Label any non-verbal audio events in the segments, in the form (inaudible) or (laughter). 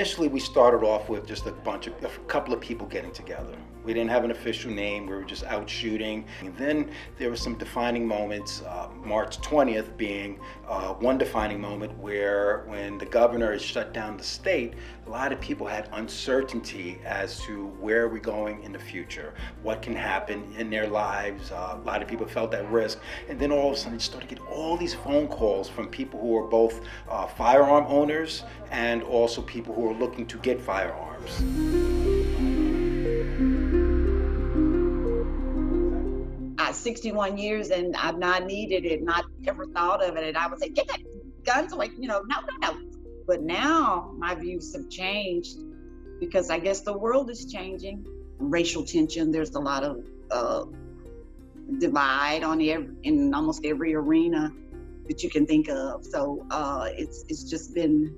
initially we started off with just a bunch of a couple of people getting together. We didn't have an official name. We were just out shooting. And then there were some defining moments. Uh, March 20th being uh, one defining moment where, when the governor has shut down the state, a lot of people had uncertainty as to where we're going in the future, what can happen in their lives. Uh, a lot of people felt at risk, and then all of a sudden, you started to get all these phone calls from people who are both uh, firearm owners and also people who are looking to get firearms. At 61 years and I've not needed it, not ever thought of it. And I would say, get that guns away. You know, no, no, no. But now my views have changed because I guess the world is changing. Racial tension, there's a lot of uh, divide on every, in almost every arena that you can think of. So uh, it's it's just been,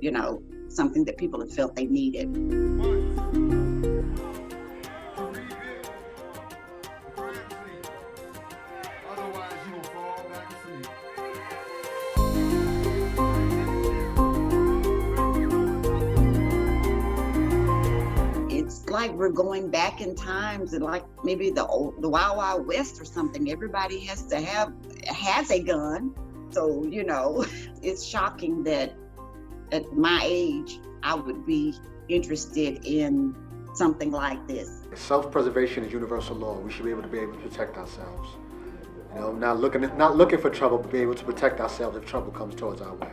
you know, something that people have felt they needed. It's like we're going back in times and like maybe the old, the Wild Wild West or something. Everybody has to have has a gun. So, you know, (laughs) it's shocking that at my age, I would be interested in something like this. Self-preservation is universal law. We should be able to be able to protect ourselves. You know, not looking not looking for trouble, but be able to protect ourselves if trouble comes towards our way.